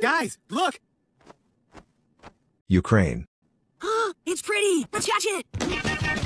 Guys, look! Ukraine. it's pretty! Let's catch it!